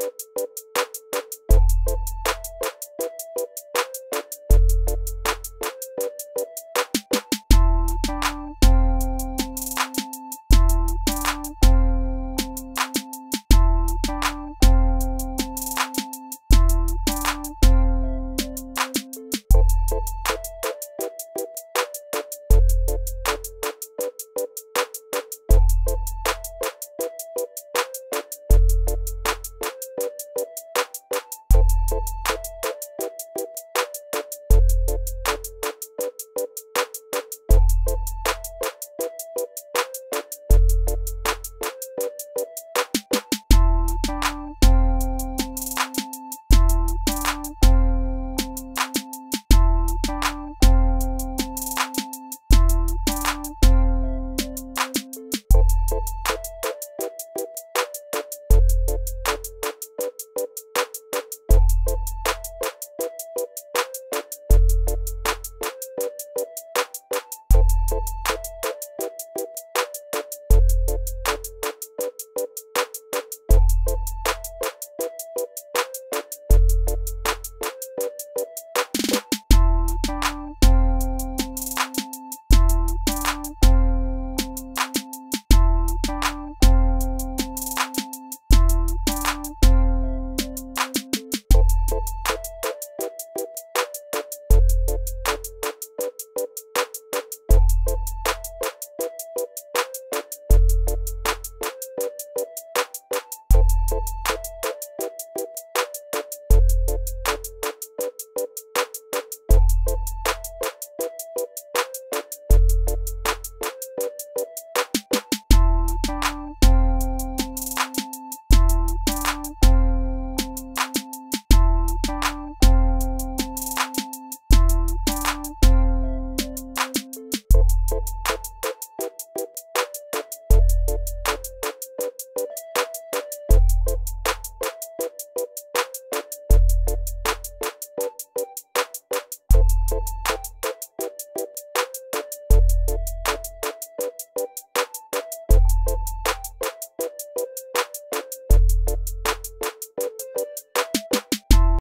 you you